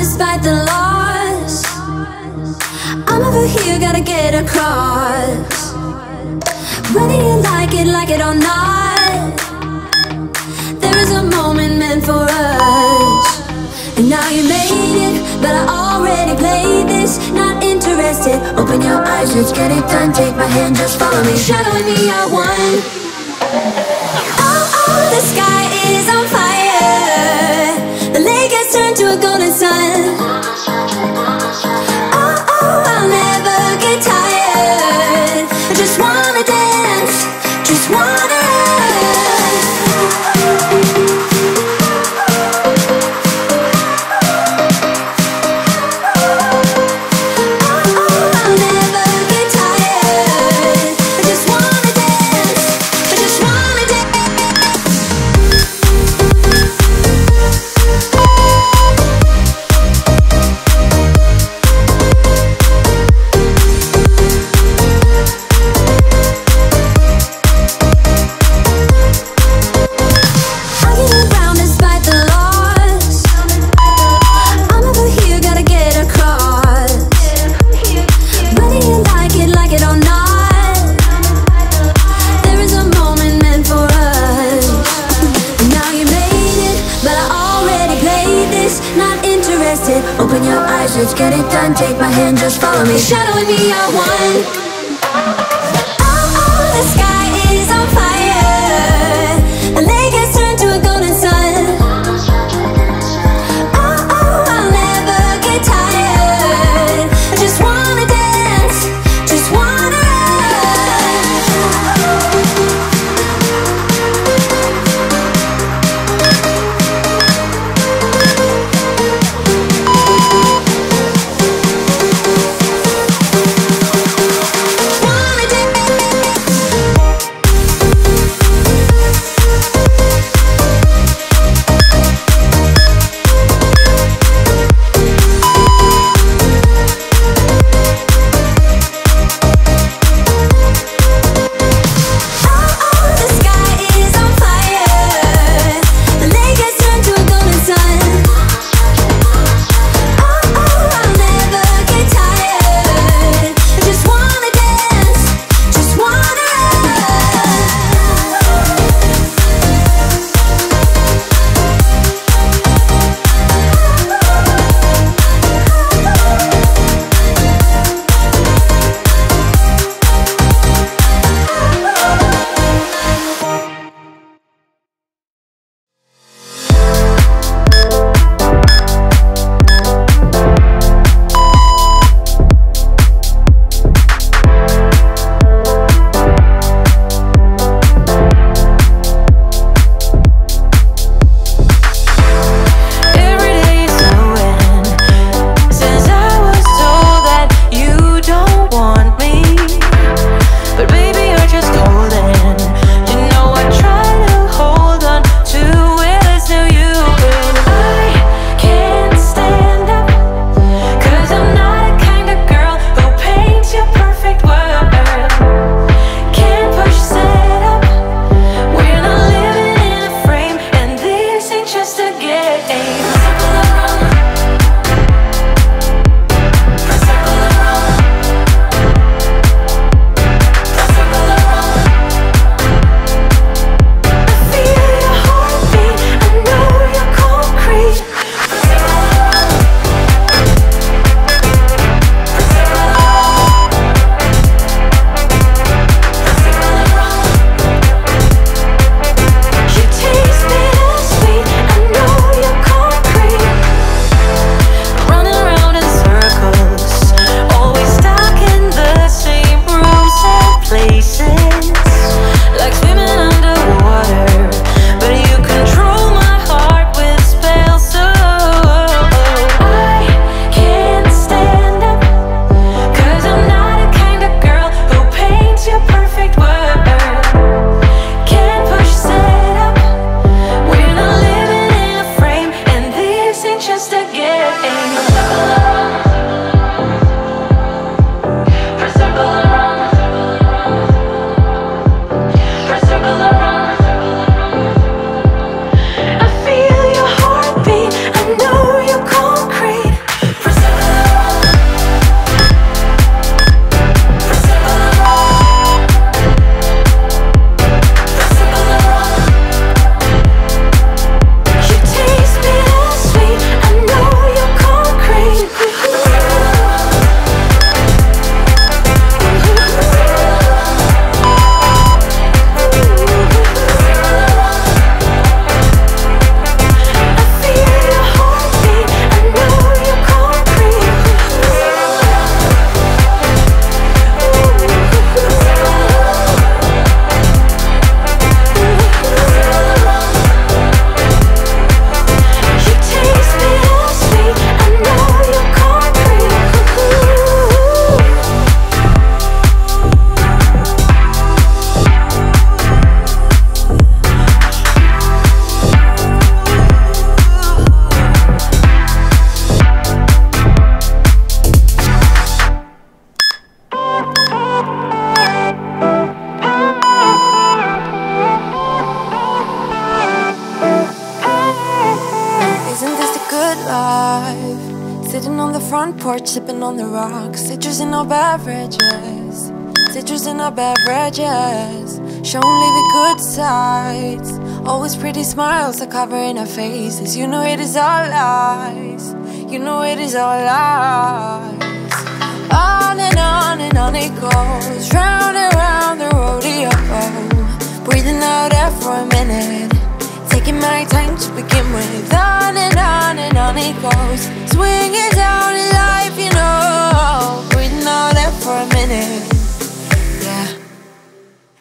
despite the loss. I'm over here, gotta get across. Whether you like it, like it or not, there is a moment meant for us. And now you made it, but I already played this. Not interested. Open your eyes, let's get it done. Take my hand, just follow me. Shadowing me, I won. Oh, oh, the sky has turned to let's get it done. Take my hand, just follow me. Shadow and me, I won. Front porch sipping on the rocks. Citrus in our beverages. Citrus in our beverages. Show only the good sides. Always pretty smiles are covering our faces. You know it is all lies. You know it is all lies. On and on and on it goes. Round and round the rodeo. Breathing out air for a minute. Taking my time to begin with. On and on and on it goes. Swinging down in life, you know. Breathing out air for a minute. Yeah.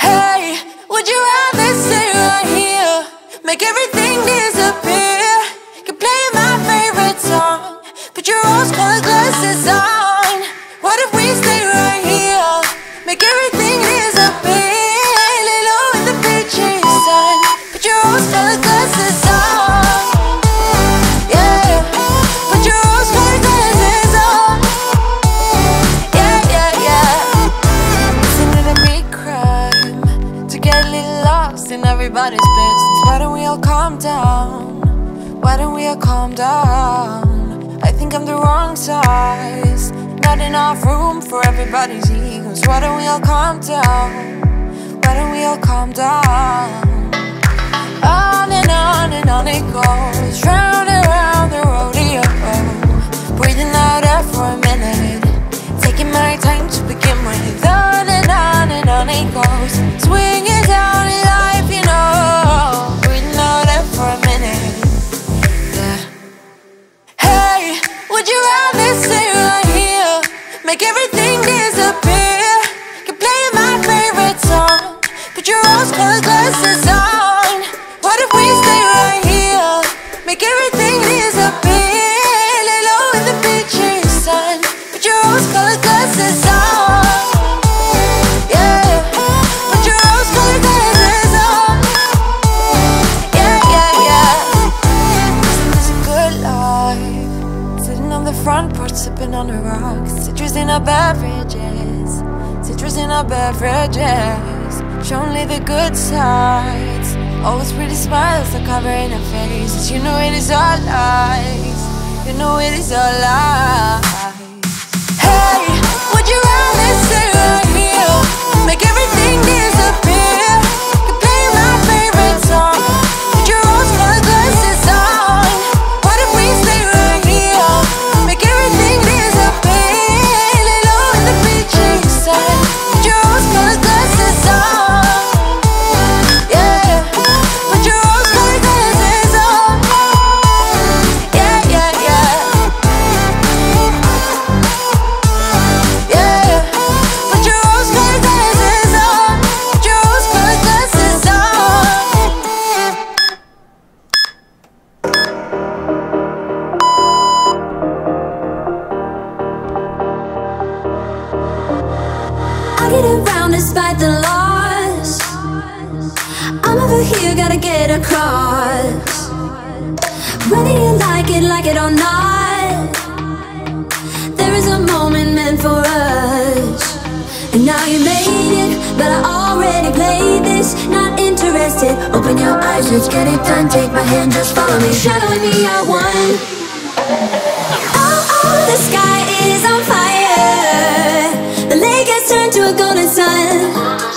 Hey, would you rather stay right here? Make everything down? I think I'm the wrong size. Not enough room for everybody's egos. Why don't we all calm down? Why don't we all calm down? On and on and on it goes, round and round the rodeo. Breathing out air for a minute, taking my time to begin with. On and on and on it goes, swinging the front porch, sipping on the rocks. Citrus in our beverages. Citrus in our beverages. Show only the good sides. Always pretty smiles are covering our faces. You know it is all lies. You know it is all lies. Hey, would you despite the loss. I'm over here, gotta get across. Whether you like it, like it or not, there is a moment meant for us. And now you made it, but I already played this. Not interested. Open your eyes, let's get it done. Take my hand, just follow me. Shadowing me, I won gonna sign.